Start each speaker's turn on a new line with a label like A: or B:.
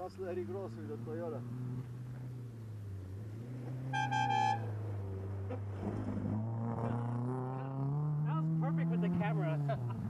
A: That's Larry Gross with the Toyota.
B: That was perfect with the camera.